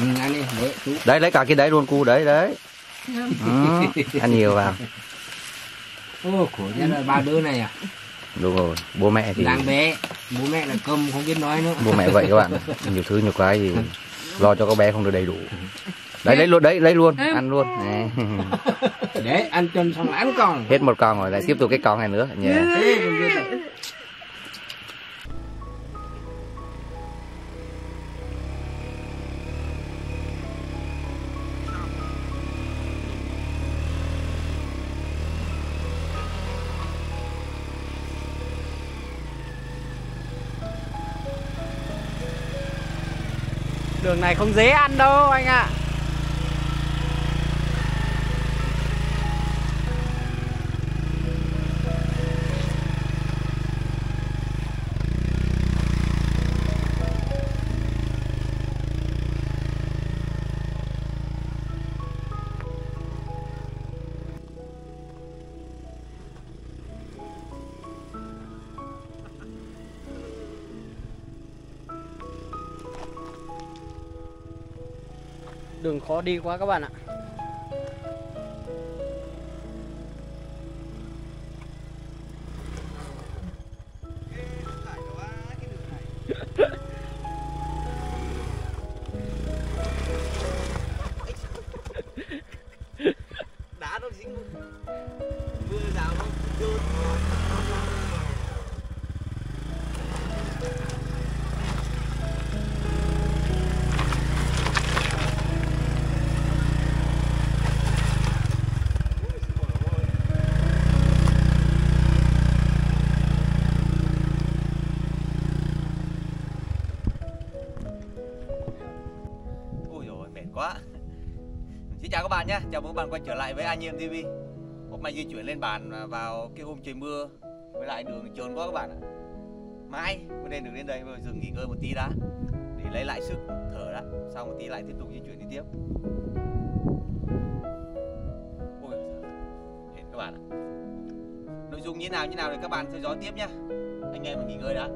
Ừ, ăn đi, đấy, lấy cả cái đấy luôn cu đấy đấy. Ừ, ăn nhiều vào. Ô, khổ nhất là ba đứa này à. đúng rồi bố mẹ thì Làng bé, bố mẹ là câm không biết nói nữa. bố mẹ vậy các bạn nhiều thứ nhiều cái thì lo cho các bé không được đầy đủ. Đấy lấy luôn đấy lấy luôn ăn luôn. Đấy. Đấy, ăn chân xong ăn còn. hết một con rồi lại tiếp tục cái con này nữa. Nhé Thế, này không dễ ăn đâu anh ạ. Đường khó đi quá các bạn ạ. Nhé, chào mừng các bạn quay trở lại với Anh Em TV Hôm nay di chuyển lên bản vào cái hôm trời mưa Với lại đường trơn quá các bạn ạ. Mai mới lên được đến đây, rồi dừng nghỉ ngơi một tí đã Để lấy lại sức thở đã. Sau một tí lại tiếp tục di chuyển đi tiếp. Ôi Hết các bạn ạ. Nội dung như nào như nào thì các bạn theo dõi tiếp nhé Anh em mình nghỉ ngơi đã.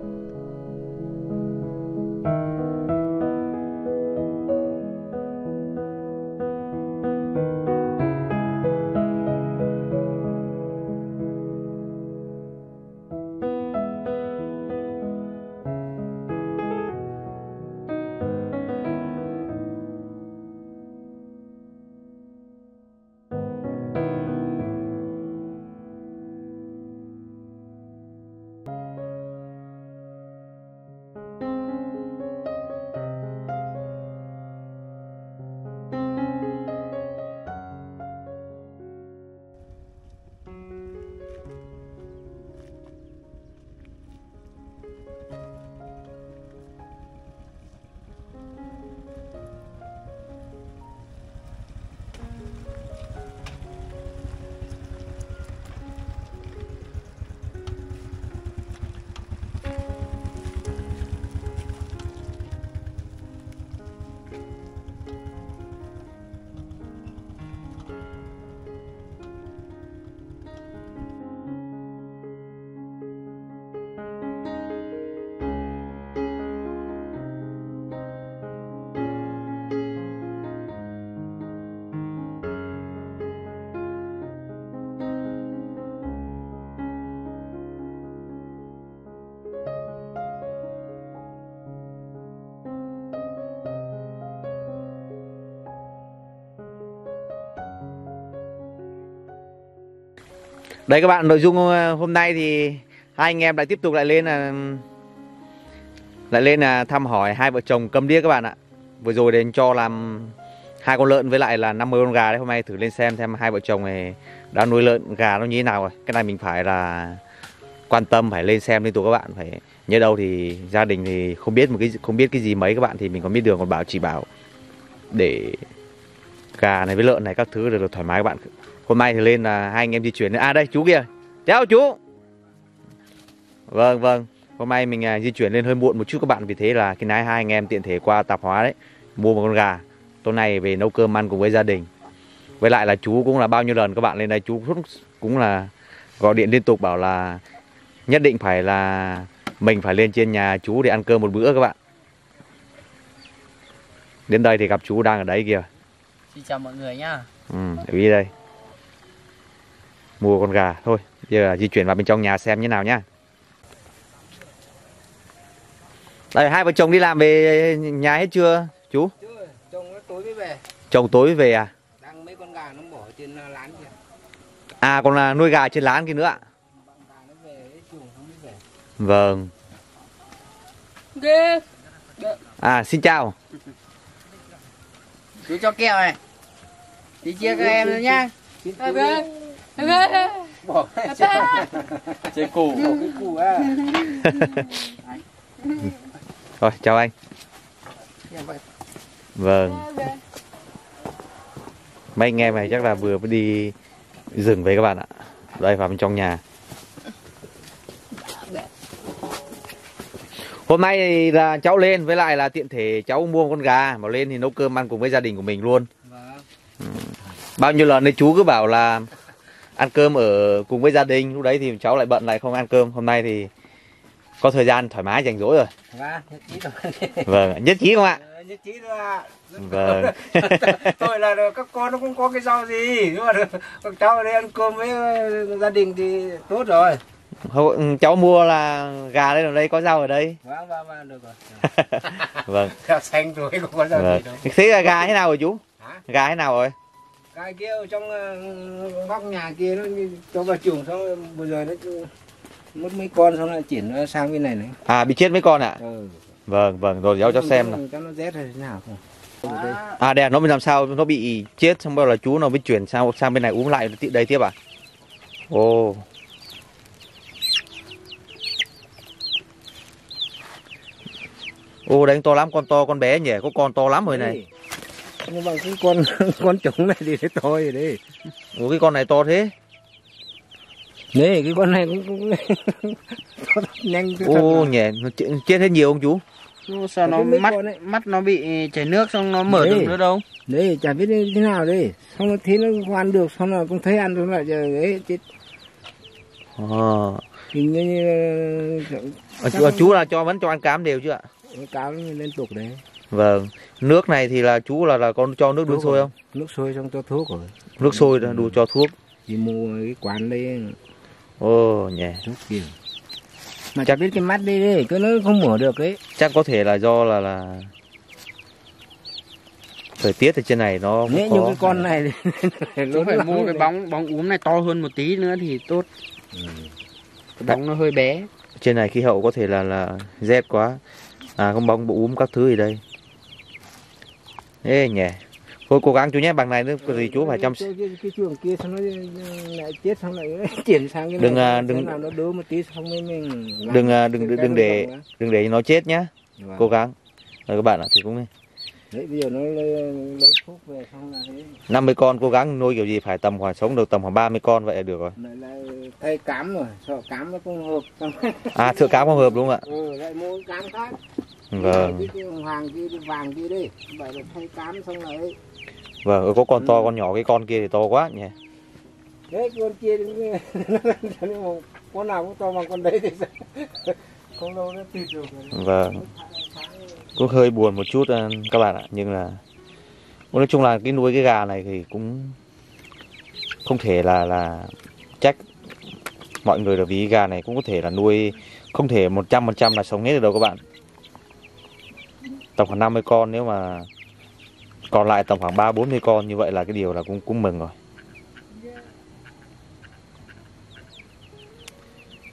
Đây các bạn, nội dung ờ, hôm nay thì hai anh em lại tiếp tục lại lên là lại lên là thăm hỏi hai vợ chồng câm đĩa các bạn ạ. Vừa rồi đến cho làm hai con lợn với lại là 50 con gà đấy. Hôm nay thử lên xem xem hai vợ chồng này đã nuôi lợn gà nó như thế nào rồi. Cái này mình phải là quan tâm phải lên xem liên tục các bạn phải nhớ đâu thì gia đình thì không biết một cái không biết cái gì mấy các bạn thì mình còn biết đường còn bảo chỉ bảo để gà này với lợn này các thứ được thoải mái các bạn hôm nay thì lên là hai anh em di chuyển à đây chú kìa chào chú. Vâng vâng. Hôm nay mình à, di chuyển lên hơi muộn một chút các bạn. Vì thế là cái nãy hai anh em tiện thể qua tạp hóa đấy mua một con gà. Tối nay về nấu cơm ăn cùng với gia đình. Với lại là chú cũng là bao nhiêu lần các bạn lên đây chú cũng- cũng là gọi điện liên tục bảo là nhất định phải là mình phải lên trên nhà chú để ăn cơm một bữa các bạn. Đến đây thì gặp chú đang ở đấy kìa. Xin chào mọi người nhá. Ừ, ý đây. Mua con gà thôi. Giờ di chuyển vào bên trong nhà xem như nào nhá. Đây hai vợ chồng đi làm về nhà hết chưa chú? Chưa, chồng nó tối mới về. Chồng tối về à? Đang mấy con gà nó bỏ trên ờ, lán kìa. À còn là nuôi gà trên lán kia nữa ạ. Bạn gà nó về cái chuồng nó mới về. Vâng. Ghê. À xin chào. Chú cho kẹo này. Đi chia các em nữa nhá. Chín Ghê. Bỏ Chơi củ. bỏ cái củ á. Rồi chào anh. Vâng. Mấy anh em này chắc là vừa mới đi rừng về các bạn ạ. Đây vào bên trong nhà. Hôm nay là cháu lên với lại là tiện thể cháu mua con gà mà lên thì nấu cơm ăn cùng với gia đình của mình luôn. Vâng. Bao nhiêu lần đấy chú cứ bảo là ăn cơm ở cùng với gia đình, lúc đấy thì cháu lại bận lại không ăn cơm. Hôm nay thì có thời gian thoải mái rảnh rỗi rồi. Vâng, nhất trí rồi. Vâng, nhất trí không ạ? Ờ, nhất trí rồi ạ. Vâng. Tôi là các con nó không có cái rau gì nhưng mà các cháu ở đây ăn cơm với ờ, gia đình thì tốt rồi. Hô- ừ, cháu mua là gà đây ở đây có rau ở đây. Vâng, vâng, vâng, được rồi. Vâng. Gà xanh rồi không có rau vâng. gì đâu. Thế là gà thế nào rồi chú? Hả? Gà thế nào rồi? Cái kia trong ờ, góc nhà kia nó cho vào chuồng xong rồi vừa rồi nó mất mấy con xong lại chuyển nó sang bên này này. À bị chết mấy con ạ? Ừ. Vâng, vâng, rồi cháu cho xem nào. Cho nó rét hay thế nào không? À đây à, nó mới làm sao nó bị chết xong đầu là chú nó mới chuyển sang sang bên này uống lại đây tiếp à? Ồ. Ô đánh to lắm, con to con bé nhỉ, có con to lắm rồi này. Nhưng mà cái con con trống này thì nó to rồi đấy. Ủa cái con này to thế? Đấy, cái con này cũng cũng to nhanh thế Ô nhỉ, nó chết, hết nhiều không chú? Ô, Sao nó mắt mắt nó bị chảy nước xong nó mở Đấy. được nữa đâu. Đấy, chả biết thế nào đấy. Xong rồi thấy nó không ăn được, xong rồi cũng thấy ăn xong lại giờ ấy chết. Ờ. Hình như, như À, chú, à, chú là cho vẫn cho ăn cám đều chứ ạ? nó cáo liên tục đấy. Vâng. Nước này thì là chú là là con cho nước đun sôi không? Nước sôi xong cho thuốc rồi. Nước sôi đó, đủ cho thuốc. Thì mua cái quán đây Ồ nhỉ. thuốc kiểu. Mà chả biết cái mắt đây đấy, cứ nó không mở được ấy. chắc có thể là do là là thời tiết ở trên này nó cũng Nếu khó. như cái con này Chú phải mua cái bóng bóng úm này to hơn một tí nữa thì tốt. Cái bóng nó hơi bé. trên này khí hậu có thể là là rét quá à không bóng bộ úm các thứ gì đây ê nhỉ. Thôi cố gắng chú nhé bằng này nữa gì chú phải chăm cái, cái, chuồng kia xong nó lại chết xong lại chuyển sang cái Đừng, này, à, đừng- nào nó đỡ một tí xong mới mình đừng à, đừng cái đừng để đừng để nó chết nhá. Vâng. cố gắng. Rồi các bạn ạ thì cũng đấy bây giờ nó lấy, lấy thuốc về xong là thế. 50 con cố gắng nuôi kiểu gì phải tầm khoảng sống được tầm khoảng 30 con vậy là được rồi. Lại lại thay cám rồi sợ cám nó không hợp. À thượng cám không hợp đúng không ạ? Ừ, lại mua cám khác vâng. Hoàng kia cái vàng kia đi. Vậy là thay cám xong rồi vâng có con to Ừ. con nhỏ cái con kia thì to quá nhỉ? Đấy con kia con nào cũng to bằng con đấy thì sao? Không lâu nó thịt được. Rồi. vâng. Cũng hơi buồn một chút ờ, các bạn ạ nhưng là nói chung là cái nuôi cái gà này thì cũng không thể là là trách mọi người được vì gà này cũng có thể là nuôi không thể một trăm phần trăm là sống hết được đâu các bạn tầm khoảng 50 con, nếu mà còn lại tầm khoảng ba, bốn mươi con như vậy là cái điều là cũng cũng mừng rồi.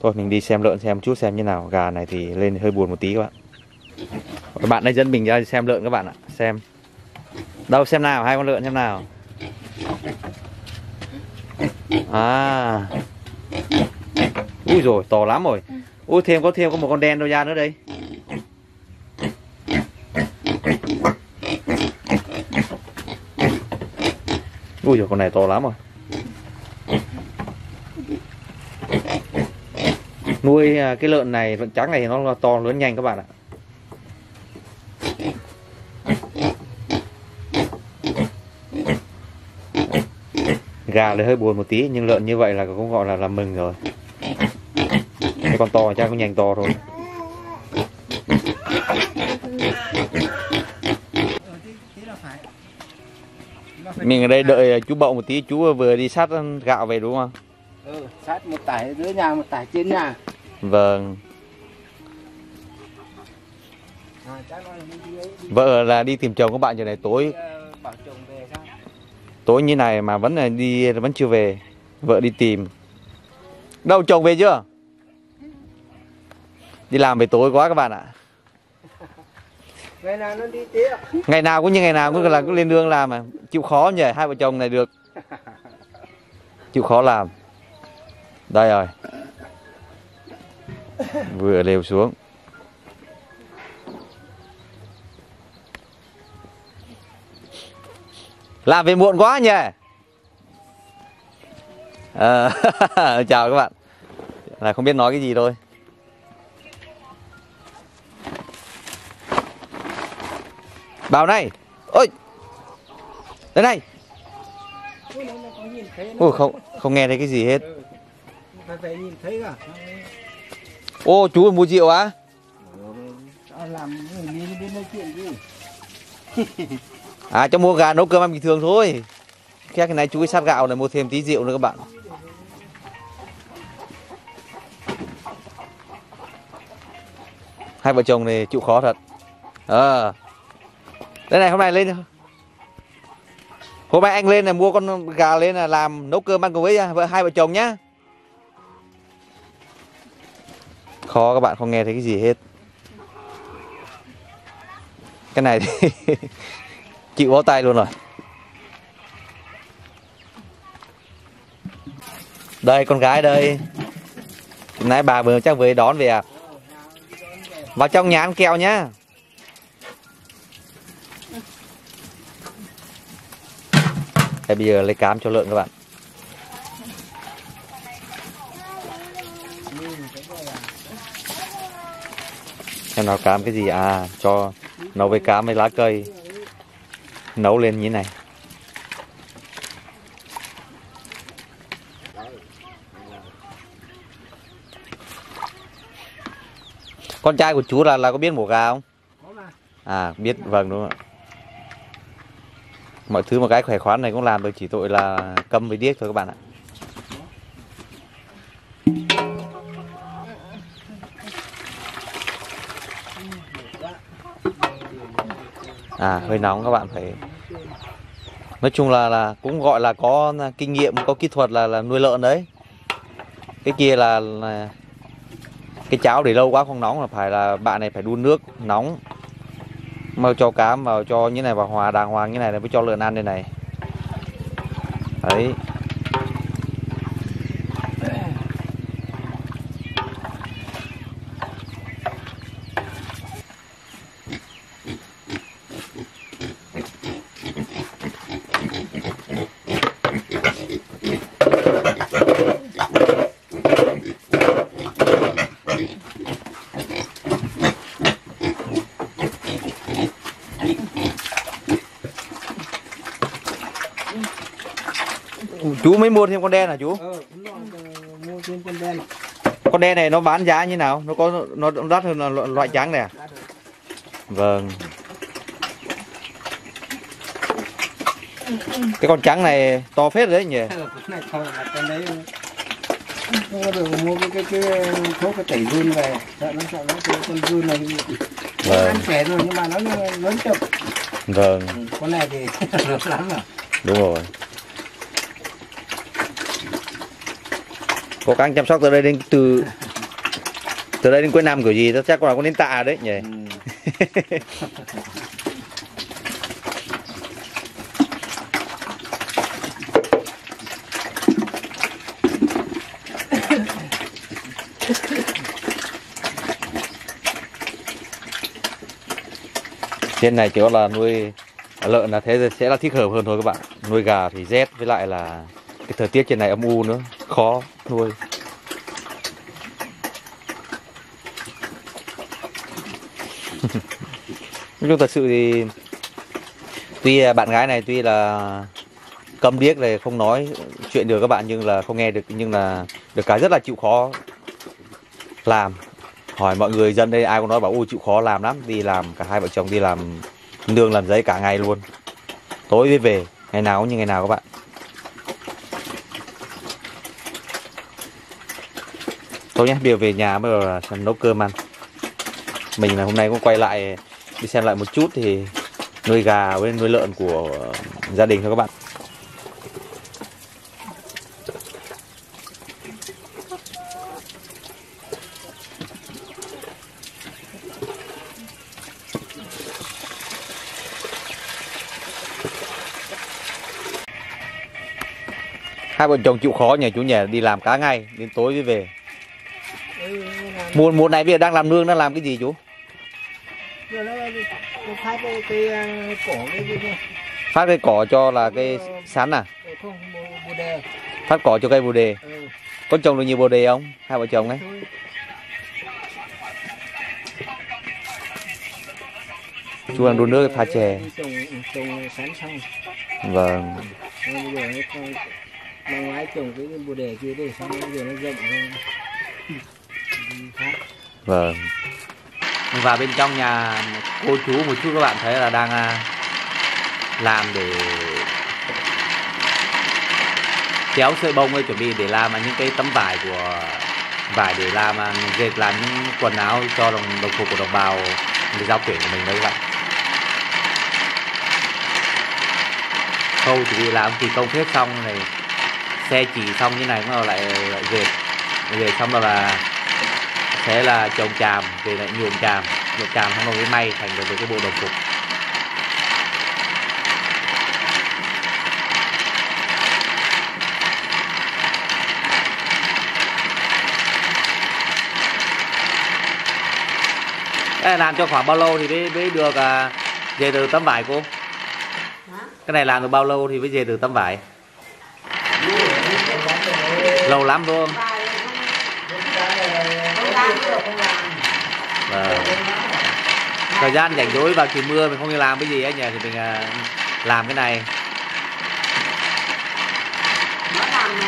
Thôi, mình đi xem lợn xem chút xem như nào. Gà này thì lên hơi buồn một tí các bạn. Các bạn hãy dẫn mình ra xem lợn các bạn ạ. Xem. Đâu, xem nào, hai con lợn xem nào. À. Ui rồi to lắm rồi. Ui, thêm có thêm có một con đen đâu ra nữa đây ui giời, con này to lắm rồi. Nuôi à, cái lợn này lợn trắng này nó là to lớn nhanh các bạn ạ. Gà thì hơi buồn một tí, nhưng lợn như vậy là cũng gọi là làm mừng rồi. Cái con to chắc cũng nhanh to thôi phải nó phải mình ở đây đợi chú bậu một tí chú vừa đi sát gạo về đúng không? Ừ, sát một tải dưới nhà một tải trên nhà. Vâng. À, vợ là đi tìm chồng các bạn giờ này tối? Ờ, tối như này mà vẫn là đi vẫn chưa về. Vợ đi tìm. Đâu chồng về chưa? Đi làm về tối quá các bạn ạ ngày nào nó đi tía ngày nào cũng như ngày nào cũng là cứ lên nương làm mà. Chịu khó nhỉ hai vợ chồng này được. Chịu khó làm. Đây rồi. Vừa lều xuống. Làm về muộn quá nhỉ. À, chào các bạn. Là không biết nói cái gì thôi. Bảo này ôi đây này Ôi, không không nghe thấy cái gì hết. Ô chú mua rượu á? À cho mua gà nấu cơm ăn bình thường thôi. Khác cái này chú ấy sát gạo này mua thêm tí rượu nữa các bạn. Hai vợ chồng này chịu khó thật. Ờ. Đây này, hôm nay lên Hôm nay anh lên là mua con gà lên là làm nấu cơm ăn cùng với à, vợ, hai vợ chồng nhá. Khó các bạn không nghe thấy cái gì hết. Cái này thì chịu bó tay luôn rồi. Đây, con gái đây. Nãy bà vừa chắc vừa đón về à. Vào trong nhà ăn kẹo nhá. Đây bây giờ lấy cám cho lợn các bạn. Xem nào cám cái gì? À cho nấu với cám với lá cây. Nấu lên như thế này. Con trai của chú là là có biết mổ gà không? À biết vâng đúng không ạ mọi thứ một cái khỏe khoắn này cũng làm được chỉ tội là câm với điếc thôi các bạn ạ. À hơi nóng các bạn phải nói chung là là cũng gọi là có kinh nghiệm có kỹ thuật là là nuôi lợn đấy. Cái kia là, là cái cháo để lâu quá không nóng là phải là bạn này phải đun nước nóng mà cho cám vào cho như này vào hòa đàng hoàng như này là mới cho lợn ăn đây này. Đấy. Chú mới mua thêm con đen hả chú? Ờ, mua thêm con đen. Con đen này nó bán giá như nào? Nó có nó đắt hơn là loại- trắng này à? vâng. Cái con trắng này to phết đấy nhỉ? Cái này thôi là cái đấy không có được mua cái cái cái thuốc cái tẩy run về. Sợ nó sợ nó cái con run này. Nó Vâng. ăn trẻ rồi nhưng mà nó lớn chậm vâng. Ừ, con này thì lớn lắm rồi đúng rồi cố gắng chăm sóc từ đây đến từ từ đây đến cuối năm kiểu gì chắc là có đến tạ đấy nhỉ? Ừ. trên này chỉ có là nuôi lợn là thế sẽ là thích hợp hơn thôi các bạn. Nuôi gà thì rét với lại là cái thời tiết trên này âm u nữa khó nuôi nói chung thật sự thì tuy là bạn gái này tuy là câm điếc này không nói chuyện được các bạn, nhưng là không nghe được, nhưng là được cái rất là chịu khó làm. Hỏi mọi người dân đây ai cũng nói bảo, ôi, chịu khó làm lắm, đi làm cả hai vợ chồng đi làm nương làm giấy cả ngày luôn. Tối mới về, ngày nào cũng như ngày nào các bạn. Thôi nhé bây giờ về nhà bây giờ là nấu cơm ăn. Mình là hôm nay cũng quay lại, đi xem lại một chút thì nuôi gà với nuôi lợn của gia đình thôi các bạn. Hai vợ chồng chịu khó, nhà chú nhỉ đi làm cá ngay đến tối mới về mùa mùa này bây giờ đang làm nương đang làm cái gì chú? Nó phát cái phát cỏ cho là cây sắn à? Ờ, không bồ, bồ đề. Phát cỏ cho cây bồ đề. Ừ. có trồng được nhiều bồ đề không? Hai vợ chồng ấy. Thôi. Chú đang đun nước pha chè. Đi trồng trồng sắn xong. Vâng. Bây giờ nó ngoái trồng cái bồ đề kia để xong bây giờ nó rộng vâng. Và bên trong nhà cô chú một chút các bạn thấy là đang à, làm để kéo sợi bông ấy chuẩn bị để làm những cái tấm vải của vải để làm à, dệt làm những quần áo cho đồng đồng phục của đồng bào người giao tuyển của mình đấy các bạn. Khâu chuẩn bị làm kỳ công hết xong này xe chỉ xong như này nó lại, lại dệt dệt xong rồi là sẽ là trồng tràm thì lại nhuộm tràm. Nhuộm tràm xong rồi mới may thành được cái bộ đồng phục. Cái này làm cho khoảng bao lâu thì mới, mới được à, về từ tấm vải cô? Cái này làm được bao lâu thì mới về từ tấm vải? Lâu lắm đúng không Vâng. thời gian rảnh rỗi vào trời mưa mình không đi làm cái gì ấy nhỉ thì mình à, làm cái này làm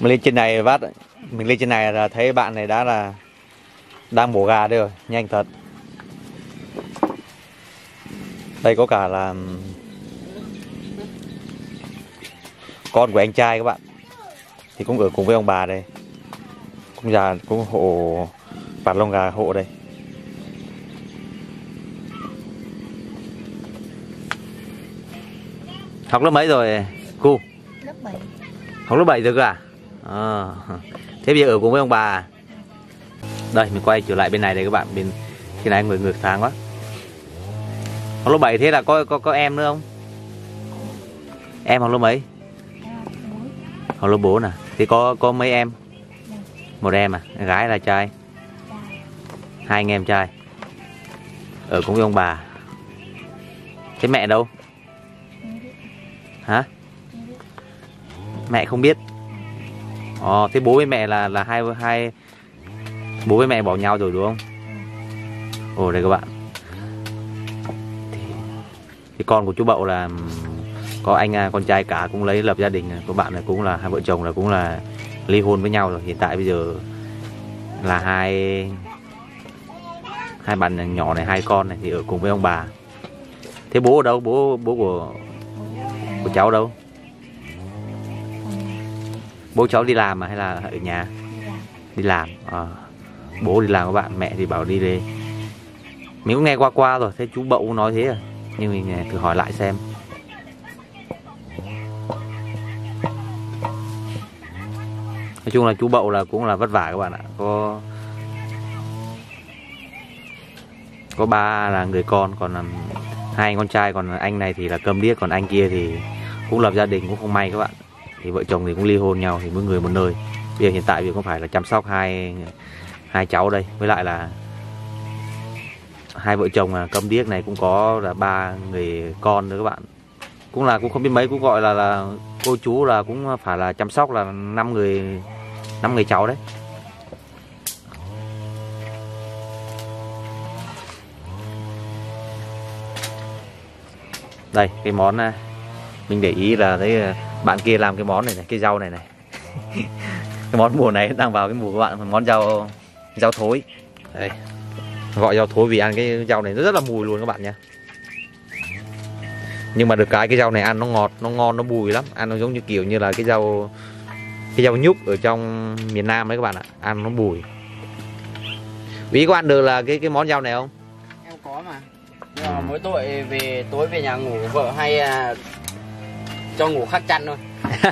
mình lên trên này vắt. Mình lên trên này là thấy bạn này đã là đang mổ gà đây rồi nhanh thật. Đây có cả là con của anh trai các bạn. Thì cũng ở cùng với ông bà đây. Cũng già cũng hộ vặt lông gà hộ đây. Học lớp mấy rồi cô? Lớp 7 học lớp 7 rồi cơ à? À thế bây giờ ở cùng với ông bà. Đây, mình quay trở lại bên này đây các bạn. Bên khi này người ngược tháng quá. Học lớp 7 thế là có có có em nữa không? Em học lớp mấy? Học lớp 4 à? Thì có có mấy em? Một em à? Gái là trai? Hai anh em trai? Ở cùng với ông bà. Thế mẹ đâu? Hả? Mẹ không biết. Ồ, thế bố với mẹ là là hai hai bố với mẹ bỏ nhau rồi đúng không? Ồ đây các bạn. Thì, thì con của chú Bậu là có anh à, con trai cả cũng lấy lập gia đình à, của bạn này cũng là hai vợ chồng là cũng là ly hôn với nhau rồi. Hiện tại bây giờ là hai hai bạn nhỏ này hai con này thì ở cùng với ông bà. Thế bố ở đâu? Bố bố của của cháu đâu? Bố cháu đi làm mà, hay là ở nhà? Đi làm à. bố đi làm các bạn mẹ thì bảo đi đây mình cũng nghe qua qua rồi thế chú bậu cũng nói thế à. Nhưng mình ờ, thử hỏi lại xem. Nói chung là chú bậu là cũng là vất vả các bạn ạ. Có có ba là người con, còn là hai anh con trai, còn anh này thì là cầm điếc, còn anh kia thì cũng lập gia đình, cũng không may các bạn thì vợ chồng thì cũng ly hôn nhau thì mỗi người một nơi bây giờ hiện tại thì cũng phải là chăm sóc hai hai cháu đây, với lại là hai vợ chồng là câm điếc này cũng có là ba người con nữa các bạn cũng là cũng không biết mấy, cũng gọi là là cô chú là cũng phải là chăm sóc là năm người năm người cháu đấy đây, cái món này mình để ý là đấy bạn kia làm cái món này này cái rau này này. Cái món mùa này đang vào cái mùa của bạn món rau rau thối. Đây gọi rau thối vì ăn cái rau này nó rất là mùi luôn các bạn nha nhưng mà được cái cái rau này ăn nó ngọt nó ngon nó bùi lắm. Ăn nó giống như kiểu như là cái rau cái rau nhúc ở trong miền Nam đấy các bạn ạ. Ăn nó bùi. Ý có ăn được là cái cái món rau này không? Em có mà. Nhưng mà mỗi tội về tối về nhà ngủ vợ hay à, cho ngủ khắc chăn thôi.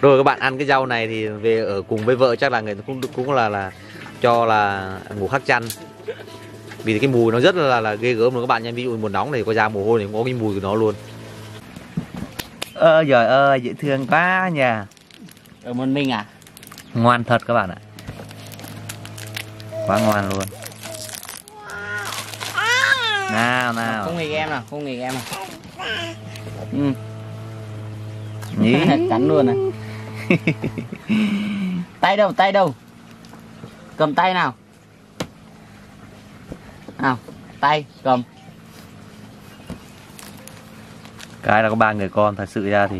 Rồi các bạn ăn cái rau này thì về ở cùng với vợ chắc là người cũng cũng là là cho là ngủ khắc chăn. Vì cái mùi nó rất là là ghê gớm luôn các bạn nha. Ví dụ mùa nóng này có ra mồ hôi thì cũng có cái mùi của nó luôn. Ơ trời ơi dễ thương quá nha. Ở một mình à? Ngoan thật các bạn ạ. Quá ngoan luôn. Nào nào. Không nghịch em nào không nghịch em nào. Ừ. nhí. Cắn luôn này. Tay đâu tay đâu? Cầm tay nào. Nào tay cầm. Cái là có ba người con thật sự ra thì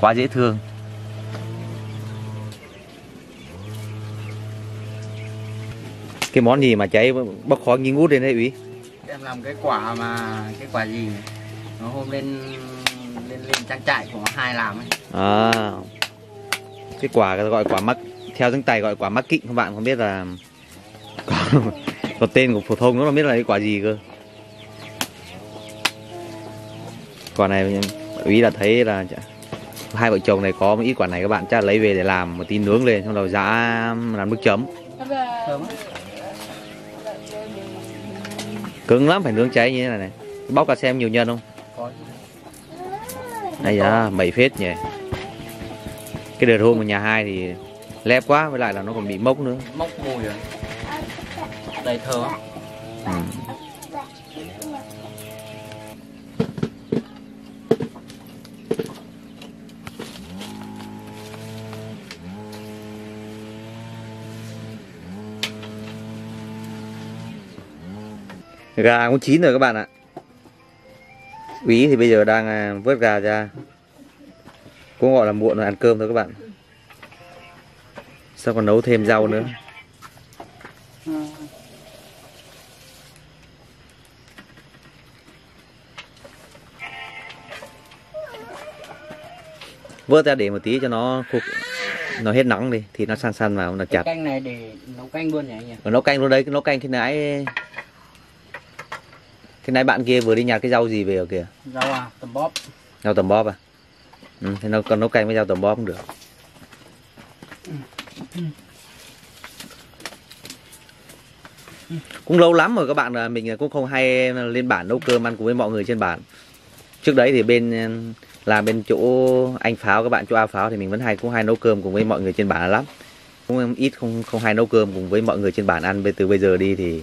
quá dễ thương. Cái món gì mà cháy bốc khói nghi ngút lên đấy ủy em làm cái quả mà cái quả gì? Nó hôm lên lên lên trang trại của hai làm ấy. À. Cái quả gọi quả mắc theo tiếng tài gọi quả mắc kịnh các bạn không biết là còn tên của phổ thông nó không biết là cái quả gì cơ. Quả này ý là thấy là hai vợ chồng này có một ít quả này các bạn chắc là lấy về để làm một tí nướng lên xong rồi giã làm nước chấm. Cứng lắm phải nướng cháy như thế này này. Bóc cả xem nhiều nhân không? Có đây da bảy phết nhỉ. Cái đợt hôm ở nhà hai thì lép quá với lại là nó còn bị mốc nữa. Mốc mùi rồi đầy thơm ừ. gà cũng chín rồi các bạn ạ Úy thì bây giờ đang à, vớt gà ra. Cũng gọi là muộn rồi ăn cơm thôi các bạn. Sao còn nấu thêm rau nữa? Vớt ra để một tí cho nó khô Nó hết nóng đi Thì nó săn săn vào nó chặt. Canh này để nấu canh luôn nhỉ anh nhỉ? Còn nấu canh luôn đấy Nấu canh khi nãy Khi nãy bạn kia vừa đi nhặt cái rau gì về ở kìa rau à tầm bóp Rau tầm bóp à? Ừ, thì nó còn nấu canh với rau tầm bóp cũng được. Cũng lâu lắm rồi các bạn là mình cũng không hay lên bản nấu cơm ăn cùng với mọi người trên bản. Trước đấy thì bên làm bên chỗ anh pháo các bạn chỗ A pháo thì mình vẫn hay cũng hay nấu cơm cùng với mọi người trên bản lắm. Cũng ít không không hay nấu cơm cùng với mọi người trên bản ăn từ bây giờ đi thì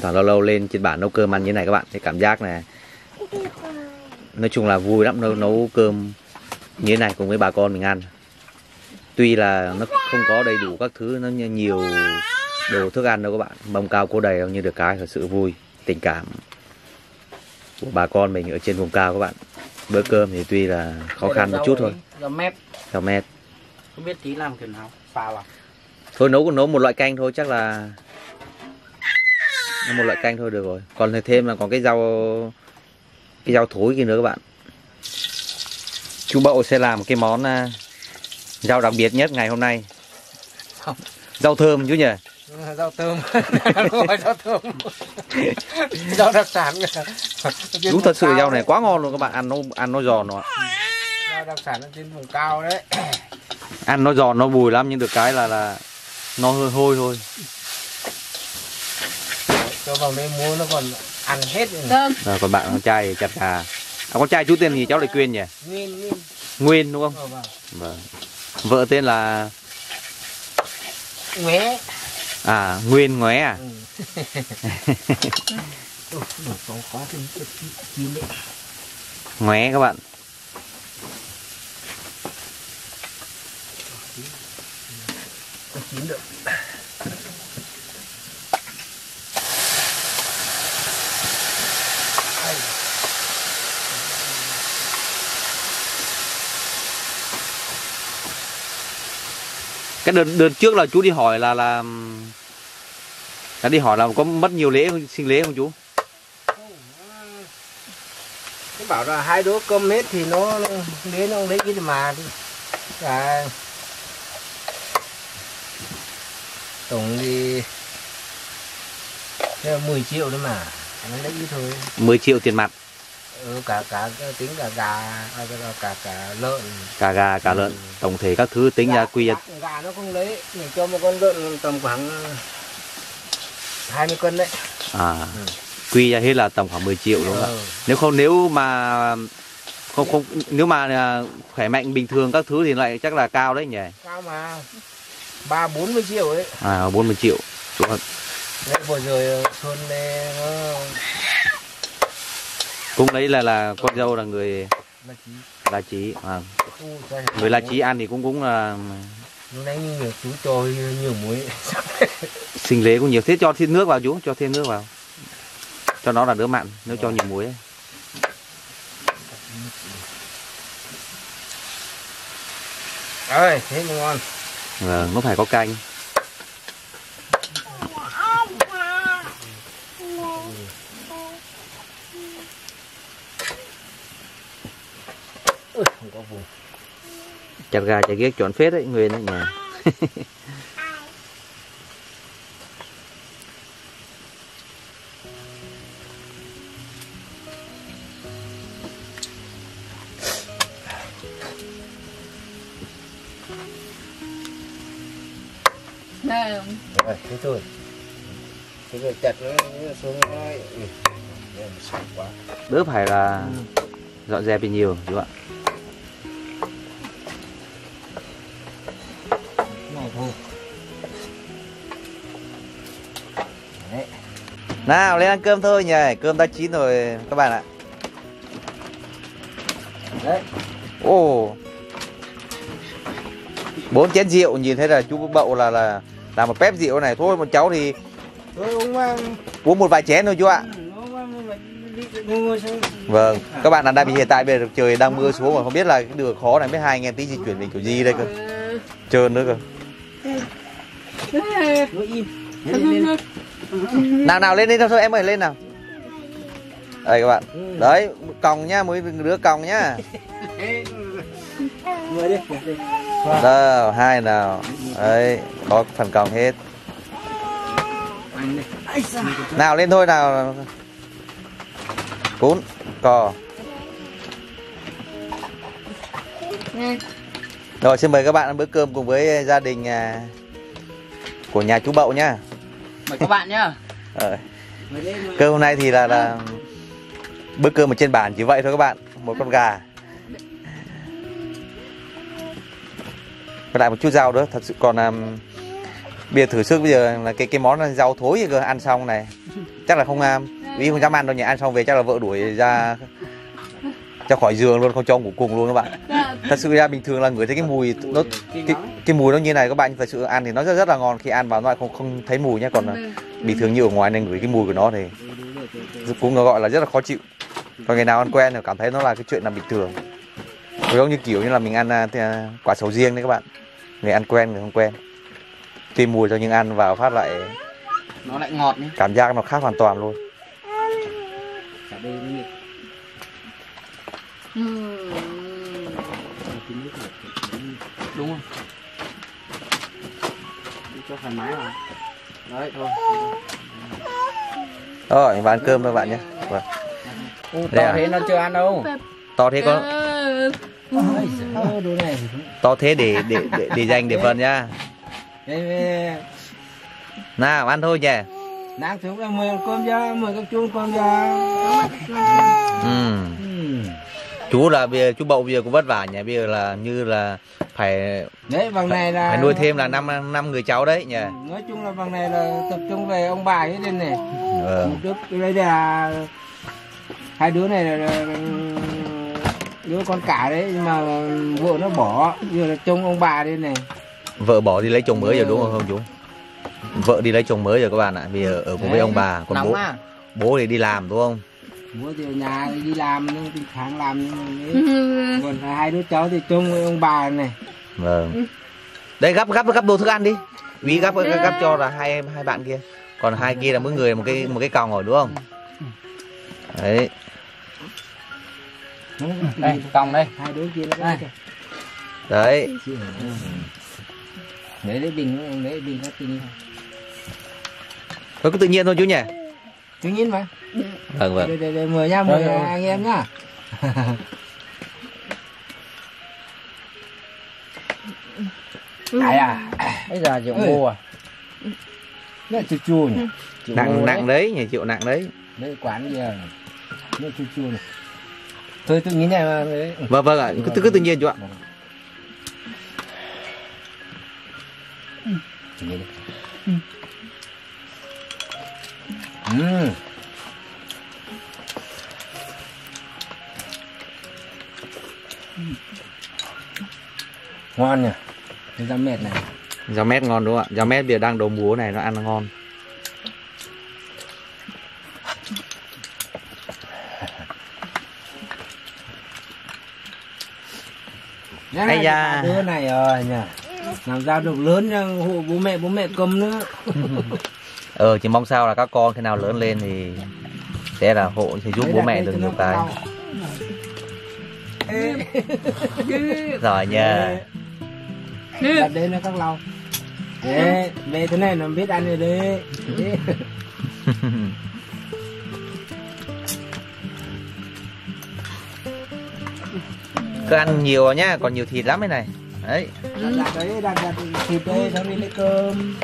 toàn lâu lâu lên trên bản nấu cơm ăn như này các bạn. Cái cảm giác này. Nói chung là vui lắm nấu nấu cơm như thế này cùng với bà con mình ăn. Tuy là nó không có đầy đủ các thứ nó như nhiều đồ thức ăn đâu các bạn. Mâm cao cô đầy đâu như được cái thật sự vui tình cảm của bà con mình ở trên vùng cao các bạn. Bữa cơm thì tuy là khó khăn một chút thôi. Rau mép. Theo mét không biết tí làm kiểu nào xào à? Thôi nấu nấu một loại canh thôi chắc là một loại canh thôi được rồi. Còn thêm là còn cái rau cái rau thối kia nữa các bạn. Chú Bậu sẽ làm cái món à, rau đặc biệt nhất ngày hôm nay. Không. rau thơm chú nhỉ? Rau thơm. Rồi, rau thơm. Rau đặc sản. Đúng thật sự rau này quá ngon luôn các bạn. Ăn nó ăn nó giòn nó rau đặc sản ở trên vùng cao đấy. Ăn nó giòn nó bùi lắm nhưng được cái là là nó hơi hôi thôi cho vào đây mua nó còn ăn hết rồi. Vâng. Rồi, còn bạn con trai chặt trà. À, con trai chú tên gì cháu lại quên nhỉ? Nguyên, Nguyên. Nguyên đúng không? Ờ, vâng. vâng. Vợ tên là Ngué. À, Nguyên Ngué à? Ừ. Các bạn. chín được. Cái đợt đợt trước là chú đi hỏi là là là đi hỏi là có mất nhiều lễ sinh lễ không chú? Nó bảo là hai đứa cơm hết thì nó đến nó lấy cái mà đi. À, tổng thì thế là 10 triệu đấy mà nó lấy cái thôi. 10 triệu tiền mặt ừ, cả cả tính cả gà à, cả, cả lợn. Cả gà cả lợn tổng thể các thứ tính ra quy ra gà, gà nó không lấy mình cho một con lợn tầm khoảng 20 cân đấy. À quy ra hết là tầm khoảng 10 triệu đúng không ạ? Ừ. nếu không nếu mà không không nếu mà à, khỏe mạnh bình thường các thứ thì lại chắc là cao đấy nhỉ? Cao mà ba bốn mươi triệu ấy. À 40 triệu. Đúng rồi. đấy vừa rồi xuân này nó cũng đấy là là con dâu là người là la chí à. người la chí ăn thì cũng cũng là lúc nãy nhiều chú cho nhiều muối. Sinh lễ cũng nhiều. Thế cho thêm nước vào chú cho thêm nước vào. Cho nó là đỡ mặn nếu cho nhiều muối ấy. ơi thế ngon. Vâng nó phải có canh Ui, không có vùng. Chặt gà chặt ghét chọn phết đấy nguyên đấy nhỉ rồi thế thôi. Thế rồi chặt nó xuống nó quá. Đỡ phải là dọn dẹp thì nhiều chú ạ thôi đấy. Nào lên ăn cơm thôi nhỉ. Cơm đã chín rồi các bạn ạ. Đấy. Ồ. Bốn chén rượu nhìn thấy là chú bậu là là làm một pép rượu này. Thôi một cháu thì thôi ông mà uống một vài chén thôi chú ạ. Sang vâng các bạn là đang bị hiện tại bây giờ trời đang mưa xuống mà không biết là cái đường khó này biết hai anh em tí di chuyển mình kiểu gì đây cơ? Trơn nữa cơ nào nào lên đi thôi em ơi lên nào. Đây các bạn. Đấy còng nhá mỗi đứa còng nhá. Ngồi đi đâu hai nào. Đấy có phần còng hết. Nào lên thôi nào. Cún cò rồi xin mời các bạn ăn bữa cơm cùng với gia đình à, của nhà chú Bậu nhá. Mời các bạn nhá. Ngồi cơm hôm nay thì là là bữa cơm ở trên bàn chỉ vậy thôi các bạn một con gà. Với lại một chút rau nữa thật sự còn um, bây giờ thử sức bây giờ là cái cái món là rau thối cơ ăn xong này. Chắc là không um, ý không dám ăn đâu nhỉ ăn xong về chắc là vợ đuổi ra ra khỏi giường luôn không cho ngủ cùng luôn các bạn. Thật sự ra bình thường là ngửi thấy cái mùi nó cái cái, mùi nó như này các bạn thật sự ăn thì nó rất rất là ngon. Khi ăn vào nó lại không không thấy mùi nhé còn là bình thường như ở ngoài này ngửi cái mùi của nó thì cũng gọi là rất là khó chịu. Còn ngày nào ăn quen thì cảm thấy nó là cái chuyện là bình thường. Giống như kiểu như là mình ăn à, à, quả sầu riêng đấy các bạn. Người ăn quen người không quen. Tuy mùi cho nhưng ăn vào phát lại nó lại ngọt nhé cảm giác nó khác hoàn toàn luôn cả đây nó nhiệt đúng không? Đi cho thoải mái mà. Đấy thôi. Rồi và ăn cơm thôi bạn nhé. Vâng. To à? thế nó chưa ăn đâu. To thế có to thế để để để, để dành để phần nhá. Đây, nào ăn thôi nhỉ. Đang xuống mời con ra mời các chú con ra ừ. ừ. Chú là bây giờ chú bậu bây giờ cũng vất vả nhỉ bây giờ là như là phải đấy bằng này là phải nuôi thêm là năm năm người cháu đấy nhỉ. Nói chung là bằng này là tập trung về ông bà hết đây này. Vâng một đứa đây là hai đứa này là, đứa con cả đấy nhưng mà vợ nó bỏ giờ là trông ông bà đây này. Vợ bỏ đi lấy chồng mới rồi đúng không không chú? Vợ đi lấy chồng mới rồi các bạn ạ bây giờ ở cùng với ông bà còn bố. à? Bố thì đi làm đúng không bố thì ở nhà đi làm nhưng thì tháng làm nhưng còn hai đứa cháu thì chung với ông bà này. Vâng. Đây gấp gấp gấp đồ thức ăn đi. Ví gấp gấp cho là hai hai bạn kia. Còn hai kia là mỗi người một cái một cái còng rồi đúng không? Đấy. Đây còng đây. Hai đứa kia nó Đây. đấy. Lấy lấy bình lấy bình nó tình thôi cứ tự nhiên thôi chú nhỉ tự nhiên mà vâng vâng. Để, để, để mời nha mời Rồi, rồi. anh em nhá. Ai à. Bây giờ chịu mua à? Nó chu chu nhỉ? Chịu nặng nặng đấy nhỉ chịu nặng đấy. Đấy quán giờ nó chu chu này tôi tự nhiên này mà đấy. vâng vâng ạ. Cứ, cứ tự nhiên chú ạ. Tự nhiên đi. Ừ. ngon nhỉ cái da mệt này Rau mét ngon đúng không ạ? Rau mét bây giờ đang đầu mùa này nó ăn ngon. Nhá, Ây da. đứa này rồi nhỉ làm sao được lớn nha hộ bố mẹ bố mẹ cầm nữa Ờ chỉ mong sao là các con khi nào lớn lên thì sẽ là hộ sẽ giúp bố mẹ được nhiều cái. Rồi nha. đặt đây nó các lau đấy về thế này nó biết ăn rồi đấy. Cứ ăn nhiều nhá, còn nhiều thịt lắm đây này. Đấy. đặt đặt đấy đặt đặt thịt đây xong đi lấy cơm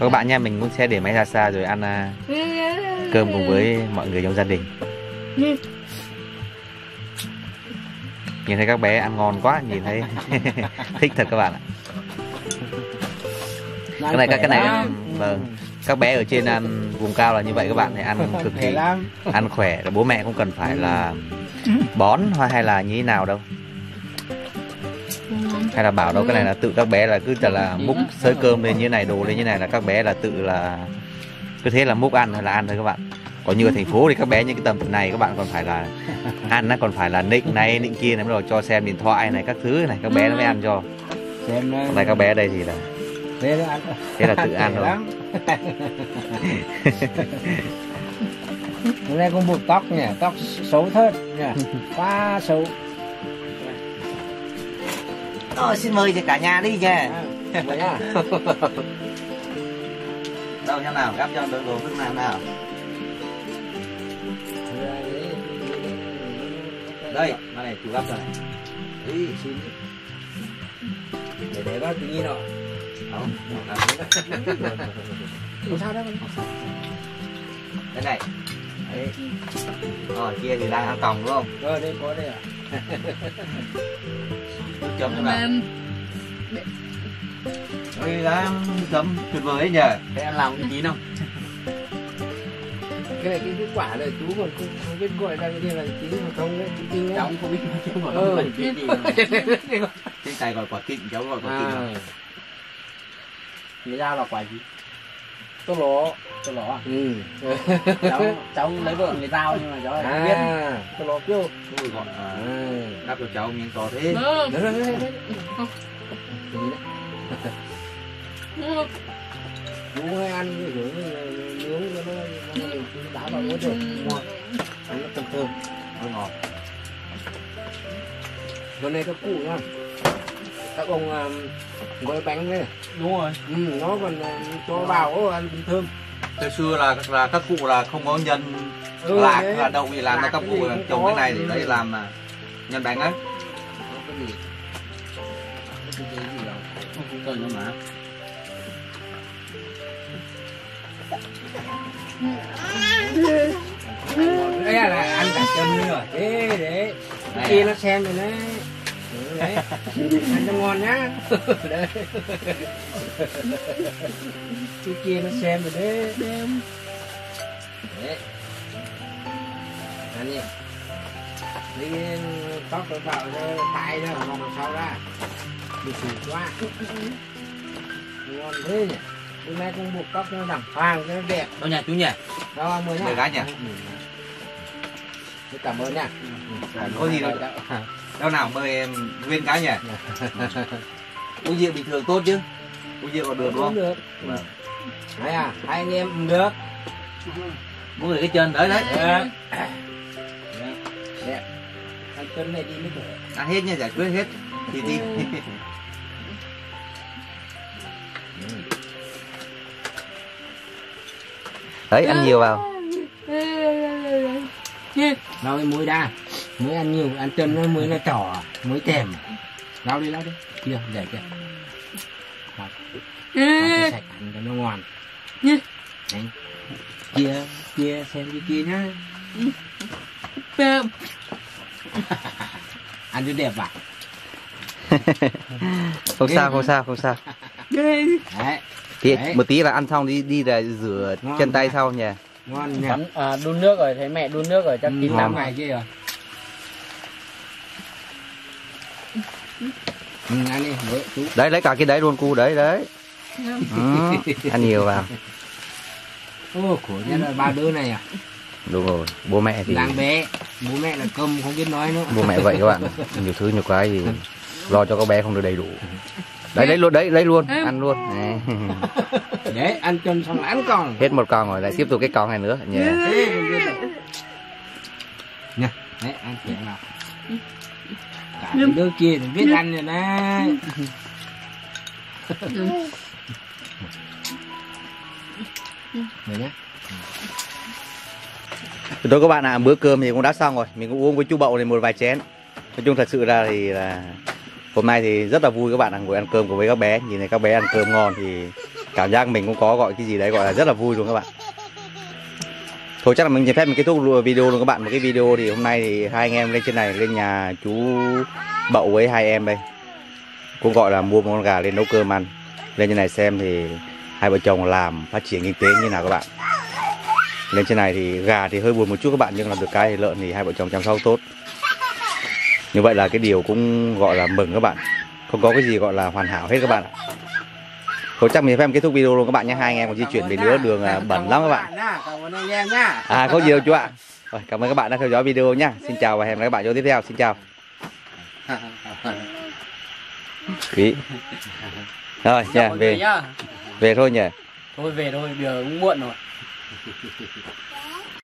Các bạn nha, mình cũng sẽ để máy ra xa rồi ăn à, cơm cùng với mọi người trong gia đình. Nhìn thấy các bé ăn ngon quá, nhìn thấy thích thật các bạn ạ. Cái này các cái này vâng. Các bé ở trên ăn vùng cao là như vậy các bạn thì ăn cực kỳ ăn khỏe bố mẹ cũng cần phải là bón hay là như thế nào đâu hay là bảo đâu cái này là tự các bé là cứ chả là múc xới cơm lên như này đồ lên như này là các bé là tự là cứ thế là múc ăn hay là ăn thôi các bạn. Còn như ở thành phố thì các bé những cái tầm này các bạn còn phải là ăn nó còn phải là nịnh này nịnh kia này bắt đầu cho xem điện thoại này các thứ này các bé nó mới ăn cho. Xem nó này các bé đây thì là thế nó ăn. thế là tự ăn lắm. Hôm nay con buộc tóc nhỉ tóc xấu thớt nhỉ quá xấu Rồi xin mời cả nhà đi nha À, vậy à? Đâu nhau nào gắp cho đồ đồ thức nào nào? Đây mà này chú gắp cho này. Ý, xin. Để để bác tự nhiên rồi. Không không sao đâu. Cái này. Đấy. Rồi kia thì đang ăn còng đúng không? Rồi đây có đây à? nước chấm thế nào đây là chấm tuyệt vời nhờ. Thế ăn lòng cái chín không cái này cái kết quả là chú còn không, không biết gọi ra cái kia là chính mà không đấy chính đấy. Cháu không biết cháu gọi Ừ. cái gì trên tay gọi quả kinh cháu gọi quả kinh à, người ta là quả gì tô lỗ tô lỗ à? Ừ. Cháu cháu lấy vợ người tao nhưng mà cháu lại không biết. À. Tô lỗ kêu. Tôi gọi à, à. đắp cho cháu miếng to thế. Được. Chú hay ăn cái nướng cho nó đá vào muỗng rồi. Ngon. Ăn nó thơm thơm. Nó ngọt Hôm nay các cụ nha Các ông um, gói bánh đấy đúng rồi. Ừ, Nó còn uh, cho vào cũng thơm. Thời xưa là là các cụ là không có nhân Ừ, lạc đấy. là đậu thì làm cho Lạc các cụ gì là trồng cái này Ừ. đấy làm là nhân bánh gì? Gì đâu. không cần nữa mà. Đây là ăn cả chân nữa Thế đấy. Kia nó xem rồi đấy Ừ, đấy Ăn nó ngon nhá Đấy kia nó xem rồi đấy Đấy Ăn đi đi tóc nó vào cho tay đó vòng sau ra bị xù quá ngon thế nhỉ hôm nay con buộc tóc nó đẳng hoàng cho nó đẹp Đâu nhà chú nhỉ? đâu ông mới nhá mười gái nhỉ? Ừ. Cảm ơn nha có gì đâu đâu nào mời em nguyên cái nhỉ? Uống rượu bình thường tốt chứ. Uống rượu còn được đúng không? Được. Vâng. hai à hai anh em được mỗi người cái chân đấy đấy. Đẹp. Ăn cân này đi mới khỏe. ăn hết nha giải quyết hết. Thì đi. Đấy ăn nhiều vào. Lau cái muối ra. Muối ăn nhiều, ăn chân nó muối nó trỏ, muối thèm. Lau đi, lau đi. Kia, để kia. Sạch ăn cho nó ngon. Đấy. Kia, kia, xem cái kia nhá. ăn cho đẹp à? không sao không sao không sao Đấy, thì Đấy. một tí là ăn xong đi đi là rửa Ngon. chân tay sau nhỉ ngon nhỉ. À, đun nước rồi, thấy mẹ đun nước rồi, chắc Ừ, chín ngon lắm ngày kia rồi. Đấy lấy cả cái đấy luôn cu đấy đấy ừ, ăn nhiều vào Ô, khổ nhất là ba đứa này à? đúng rồi bố mẹ thì Làng bé, bố mẹ là cơm không biết nói nữa. bố mẹ vậy các bạn nhiều thứ nhiều cái thì lo cho các bé không được đầy đủ đấy lấy luôn đấy lấy luôn ăn luôn Đấy. Đấy, ăn chân xong ăn còn. hết một con rồi lại tiếp tục cái con này nữa nhỉ không biết rồi. Nè, đấy, ăn chuyện nào. Đứa kia thì biết ăn rồi đấy. Rồi nhá. Thôi các bạn ạ, bữa cơm thì cũng đã xong rồi. Mình cũng uống với chú Bậu này một vài chén. Nói chung thật sự ra thì là Hôm nay thì rất là vui các bạn ạ Ngồi ăn cơm cùng với các bé. Nhìn thấy các bé ăn cơm ngon thì Cảm giác mình cũng có gọi cái gì đấy gọi là rất là vui luôn các bạn Thôi, chắc là mình xin phép mình kết thúc video luôn các bạn. Một cái video thì hôm nay thì hai anh em lên trên này, Lên nhà chú Bậu với hai em đây. Cũng gọi là mua một con gà lên nấu cơm ăn. Lên trên này xem thì Hai vợ chồng làm phát triển kinh tế như nào các bạn. Lên trên này thì gà thì hơi buồn một chút các bạn, nhưng làm được cái thì lợn thì hai vợ chồng chăm sóc tốt. Như vậy là cái điều cũng gọi là mừng các bạn. Không có cái gì gọi là hoàn hảo hết các bạn ạ. Thôi chắc mình phép kết thúc video luôn các bạn nhé. Hai anh em còn di chuyển về nữa đường à, bẩn lắm các bạn. em à không gì đâu chú ạ. Rồi, cảm ơn các bạn đã theo dõi video nhá. Xin chào và hẹn gặp lại các bạn video tiếp theo. Xin chào. Quý. rồi người về. về thôi nhỉ. Thôi về thôi, giờ cũng muộn rồi